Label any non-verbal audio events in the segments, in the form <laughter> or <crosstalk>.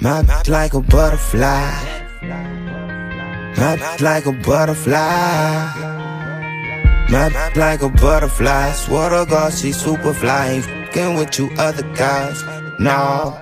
My like a butterfly. My like a butterfly. My like a butterfly. Swear to God, she super fly. Ain't with you other guys. No.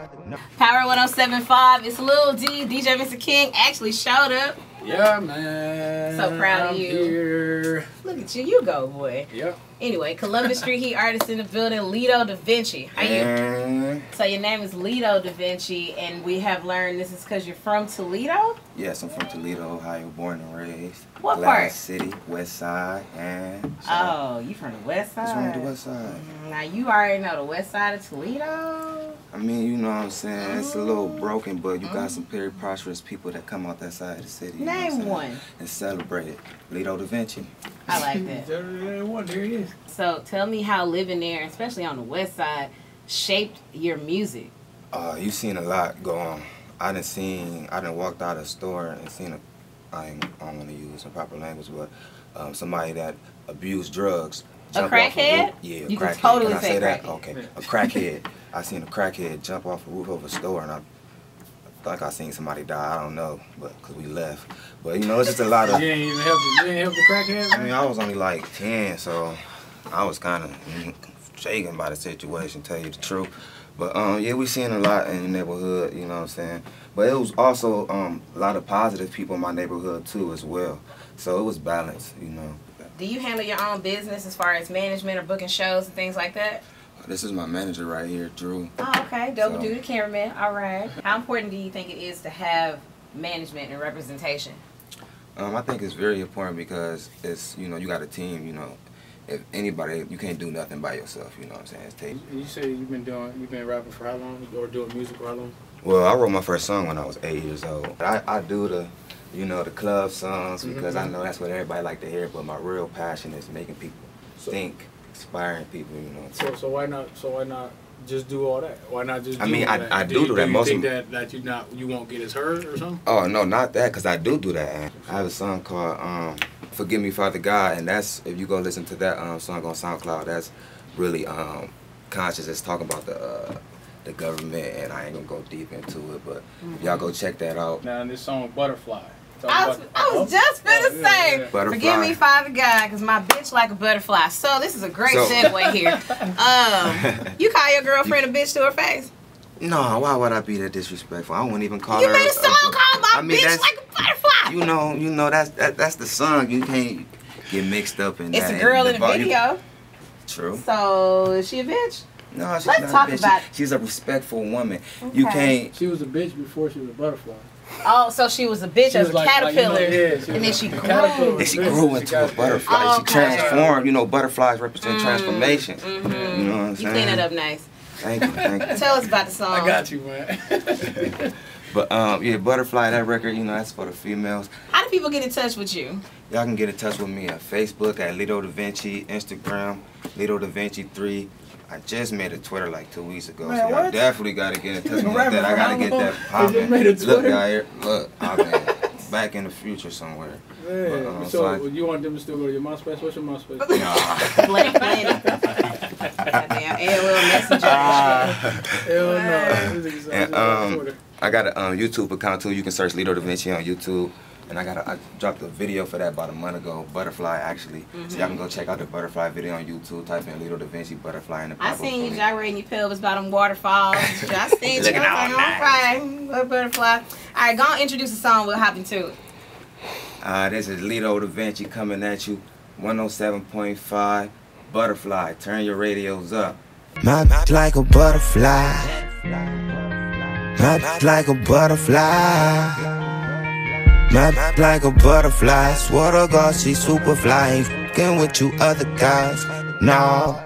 Power 1075. It's Lil D. DJ Mr. King actually showed up. Yeah, man. So proud of I'm you. Here. Look at you. You go, boy. Yep. Anyway, Columbus Street Heat artist in the building, Ledo Da Vinci. How you? So your name is Ledo Da Vinci, and we have learned this is because you're from Toledo. yes, I'm from Toledo, Ohio, born and raised. What Glass part? City, West Side, and Oh, you from the West Side. What's wrong with the West Side? Now you already know the West Side of Toledo. I mean, you know what I'm saying? It's a little Mm. broken, but you got some very prosperous people that come out that side of the city. you know what I'm Name one. And celebrate it. Ledo Da Vinci. I like that. <laughs> There, there, one, there he is. So tell me how living there, especially on the West Side, shaped your music. Uh, you seen a lot go on. I done seen, I done walked out of a store and seen a, I ain't, I don't want to use improper language, but um, somebody that abused drugs. A jump off crackhead? roof. Yeah, a You can crackhead. totally I say say that? crackhead. Okay, a crackhead. <laughs> I seen a crackhead jump off a roof of a store and I, I like I seen somebody die. I don't know, but cause we left. But you know, it's just a lot of. You ain't even help the, you ain't help the crackhead, I mean, I was only like 10, so I was kind of shaken by the situation, tell you the truth. But um, yeah, we seen a lot in the neighborhood, you know what I'm saying? But it was also um, a lot of positive people in my neighborhood too as well. So it was balanced, you know. Do you handle your own business as far as management or booking shows and things like that? This is my manager right here, Drew. Oh, okay. Double So- duty cameraman. All right. How important do you think it is to have management and representation? Um, I think it's very important because it's, you know, you got a team, you know. If anybody, you can't do nothing by yourself, you know what I'm saying? It's take, You say you've been doing, you've been rapping for how long, or doing music for how long? Well, I wrote my first song when I was eight years old. I, I do the, you know, the club songs because I know that's what everybody like to hear. But my real passion is making people So- think, inspiring people. You know. So, so why not? So why not just do all that? Why not just? Do I mean, all I- that? I do you, do that. you Most think of- that that you not you won't get as heard or something? Oh no, not that, cause I do do that. I have a song called um, "Forgive Me, Father God," and that's if you go listen to that um, song on SoundCloud, that's really um, conscious. It's talking about the uh, the government, and I ain't gonna go deep into it, but if y'all go check that out. Now in this song Butterfly. Talk I was, I was just oh, finna yeah, say, yeah. Butterfly. forgive me, Father God, because my bitch like a butterfly. So this is a great So- segue here. <laughs> Um, you call your girlfriend a bitch to her face? No, why would I be that disrespectful? I wouldn't even call You her. made a a- song called "My I mean, Bitch that's- Like a Butterfly." You know, you know that's that, that's the song. You can't get mixed up in it's that. a girl in the volume- video. True. So is she a bitch? No, she's Let's not talk a bitch. about- She- she's a respectful woman. You can't. She was a bitch before she was a butterfly. Oh, so she was a bitch She as a like- like, you know, caterpillar, yeah, she and then she grew. caterpillar. And she grew into got- a butterfly. Okay. She transformed. You know, butterflies represent Mm, transformation. mhm. You know what I'm You clean it up nice. Thank you, thank you. Tell us about the song. I got you, man. <laughs> But um, yeah, butterfly. That record, you know, that's for the females. How do people get in touch with you? Y'all can get in touch with me at Facebook at Ledo Da Vinci, Instagram Ledo Da Vinci three. I just made a Twitter like two weeks ago, Man, so y'all definitely gotta get in touch <laughs> with been me with rapping that. I gotta get that <laughs> You just popping. made Look, Twitter? y'all here. Look, I've been <laughs> back in the future somewhere. But, um, so so I- you want them to still go to your MySpace? What's your MySpace? Nah. Black Planet. Goddamn AOL Messenger. Hell no. And, um. I got a um, YouTube account too. You can search Ledo Da Vinci on YouTube. And I got a, I dropped a video for that about a month ago, Butterfly actually. So y'all can go check out the Butterfly video on YouTube. Type in Ledo Da Vinci Butterfly in the I seen you gyrating your pelvis by them waterfalls. <laughs> I seen you. Looking all I was like, all right, what butterfly. All right, go on, introduce the song. We'll hop into it. Uh, this is Ledo Da Vinci coming at you. 107.5 Butterfly. Turn your radios up. My like a butterfly. My like a butterfly. My like a butterfly. Swear to God, she super fly. Ain't with you other guys. No.